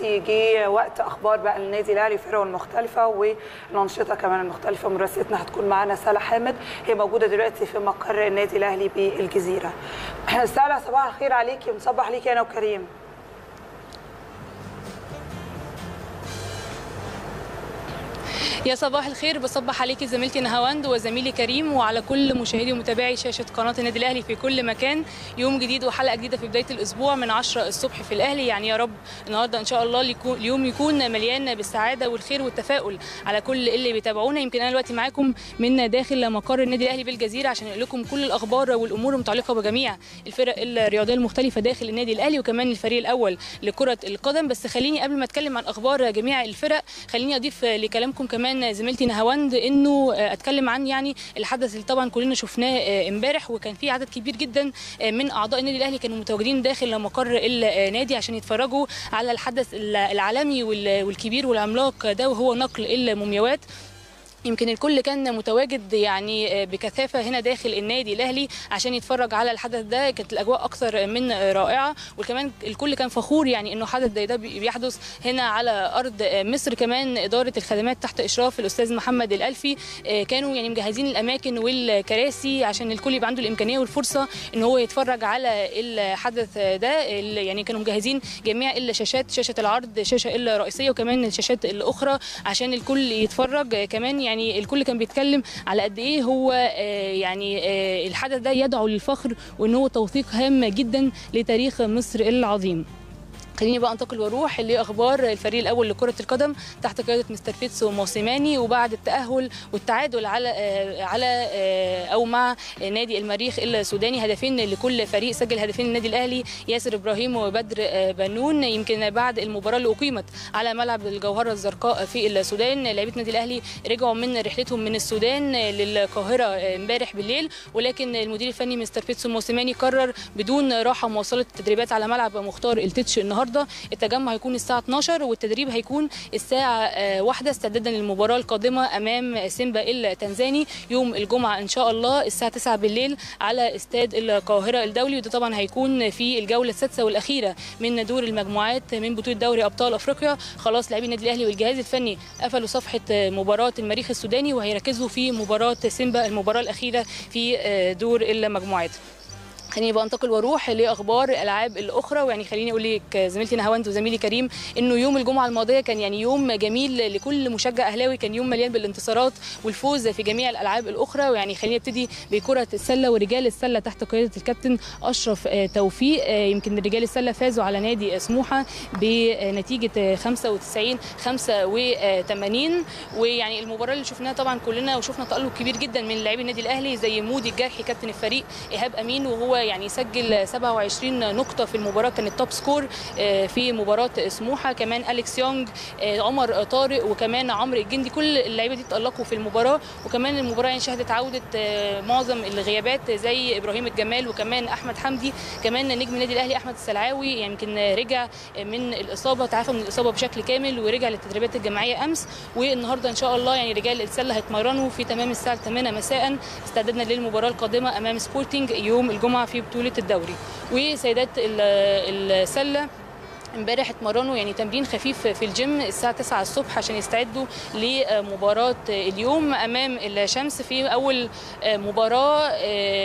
دلوقتي جه وقت أخبار بقى النادي الأهلي الفرق المختلفة والأنشطة كمان المختلفة مراسلتنا هتكون معانا. ساله حامد هي موجودة دلوقتي في مقر النادي الأهلي بالجزيرة. ساله صباح الخير عليكي ونصبح عليكي أنا وكريم يا صباح الخير بصبح عليكي زميلتي نهاوند وزميلي كريم وعلى كل مشاهدي ومتابعي شاشة قناة النادي الأهلي في كل مكان. يوم جديد وحلقة جديدة في بداية الأسبوع من 10 الصبح في الأهلي. يعني يا رب النهارده إن شاء الله اليوم يكون مليان بالسعادة والخير والتفاؤل على كل اللي بيتابعونا. يمكن أنا دلوقتي معاكم من داخل مقر النادي الأهلي بالجزيرة عشان أقول لكم كل الأخبار والأمور المتعلقه بجميع الفرق الرياضية المختلفة داخل النادي الأهلي وكمان الفريق الأول لكرة القدم. بس خليني قبل ما أتكلم عن أخبار جميع الفرق خليني أضيف لكلامكم كمان زميلتي نهاوند إنه أتكلم عن يعني الحدث اللي طبعا كلنا شفناه إمبارح وكان في عدد كبير جدا من أعضاء النادي الأهلي كانوا متواجدين داخل مقر النادي عشان يتفرجوا على الحدث العالمي والكبير والعملاق ده وهو نقل المومياوات. يمكن الكل كان متواجد يعني بكثافة هنا داخل النادي الأهلي عشان يتفرج على الحدث ده. كانت الأجواء أكثر من رائعة. وكمان الكل كان فخور يعني إنه حدث زي ده بيحدث هنا على أرض مصر. كمان إدارة الخدمات تحت إشراف الأستاذ محمد الألفي كانوا يعني مجهزين الأماكن والكراسي عشان الكل يبقى عنده الإمكانية والفرصة إن هو يتفرج على الحدث ده. يعني كانوا مجهزين جميع الشاشات شاشة العرض شاشة الرئيسية وكمان الشاشات الأخرى عشان الكل يتفرج. كمان يعني يعني الكل كان بيتكلم على قد إيه هو يعني الحدث ده يدعو للفخر وإن هو توثيق هام جدا لتاريخ مصر العظيم. خليني بقى انتقل وأروح لأخبار الفريق الأول لكرة القدم تحت قيادة مستر بيتسو موسيماني وبعد التأهل والتعادل على على أو مع نادي المريخ السوداني هدفين لكل فريق. سجل هدفين النادي الأهلي ياسر إبراهيم وبدر بنون. يمكن بعد المباراة اللي أقيمت على ملعب الجوهرة الزرقاء في السودان لعيبه النادي الأهلي رجعوا من رحلتهم من السودان للقاهرة امبارح بالليل. ولكن المدير الفني مستر بيتسو موسيماني قرر بدون راحة مواصلة التدريبات على ملعب مختار التتش النهارده النهارده التجمع هيكون الساعة 12 والتدريب هيكون الساعة واحدة استعدادا للمباراة القادمة أمام سيمبا التنزاني يوم الجمعة إن شاء الله الساعة 9 بالليل على استاد القاهرة الدولي وده طبعا هيكون في الجولة السادسة والأخيرة من دور المجموعات من بطولة دوري أبطال أفريقيا. خلاص لاعبي النادي الأهلي والجهاز الفني قفلوا صفحة مباراة المريخ السوداني وهيركزوا في مباراة سيمبا المباراة الأخيرة في دور المجموعات. خليني بقى انتقل وأروح لأخبار الألعاب الأخرى. ويعني خليني أقول لك زميلتي نهاوند وزميلي كريم إنه يوم الجمعة الماضية كان يعني يوم جميل لكل مشجع أهلاوي كان يوم مليان بالانتصارات والفوز في جميع الألعاب الأخرى. ويعني خليني أبتدي بكرة السلة ورجال السلة تحت قيادة الكابتن أشرف توفيق. يمكن رجال السلة فازوا على نادي سموحة بنتيجة 95 85 ويعني المباراة اللي شفناها طبعا كلنا وشفنا تألق كبير جدا من لاعبي النادي الأهلي زي مودي الجرحي كابتن الفريق إيهاب أمين وهو يعني سجل 27 نقطة في المباراة كان ال top scorer في مباراة سموحة. كمان أليكس يونج عمر طارق وكمان عمرو الجندي. كل اللعيبة دي تالقوا في المباراة. وكمان المباراة يعني شهدت عودة معظم الغيابات زي إبراهيم الجمال وكمان أحمد حمدي. كمان نجم النادي الأهلي أحمد السلعاوي يمكن يعني رجع من الإصابة تعافى من الإصابة بشكل كامل ورجع للتدريبات الجماعية أمس. والنهاردة إن شاء الله يعني رجال السلة هيتمرنوا في تمام الساعة 8 مساء. استعدادنا للمباراة القادمة أمام سبورتنج يوم الجمعة في بطولة الدوري. وسيدات السلة امبارح اتمرنوا يعني تمرين خفيف في الجيم الساعة 9 الصبح عشان يستعدوا لمباراة اليوم أمام الشمس في أول مباراة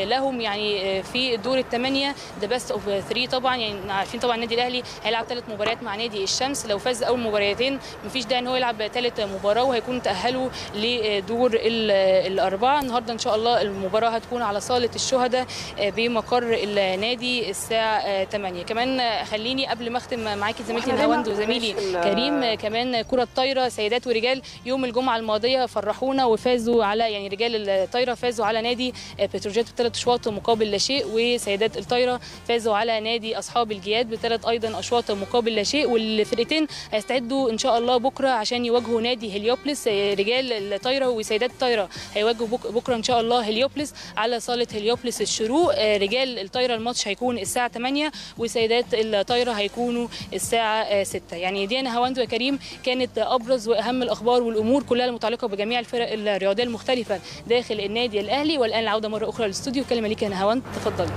لهم يعني في الدور الثمانيه the best of 3 طبعا. يعني عارفين طبعا النادي الأهلي هيلعب ثلاث مباريات مع نادي الشمس. لو فاز أول مباريتين مفيش داعي إن هو يلعب ثالث مباراة وهيكونوا تأهلوا لدور الأربعة. النهارده إن شاء الله المباراة هتكون على صالة الشهداء بمقر النادي الساعة 8 كمان خليني قبل ما أختم معاكي زميلتي نهاوند وزميلي كريم كمان كرة الطايرة سيدات ورجال يوم الجمعة الماضية فرحونا وفازوا على يعني رجال الطايرة فازوا على نادي بتروجيت بثلاث أشواط مقابل لا شيء وسيدات الطايرة فازوا على نادي أصحاب الجياد بثلاث أيضا أشواط مقابل لا شيء والفرقتين هيستعدوا إن شاء الله بكرة عشان يواجهوا نادي هليوبلس رجال الطايرة وسيدات الطايرة هيواجهوا بكرة إن شاء الله هليوبلس على صالة هليوبلس الشروق رجال الطايرة الماتش هيكون الساعة 8 وسيدات الطايرة هيكونوا الساعة 6 يعني دي أنا هواند وكريم كانت أبرز وأهم الأخبار والأمور كلها المتعلقة بجميع الفرق الرياضية المختلفة داخل النادي الأهلي. والآن العودة مرة أخرى للاستوديو. كلمة ليك يا هواند تفضلي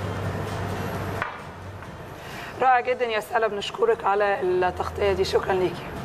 رائع جدا يا سلا بنشكرك على التغطية دي. شكرا ليكي.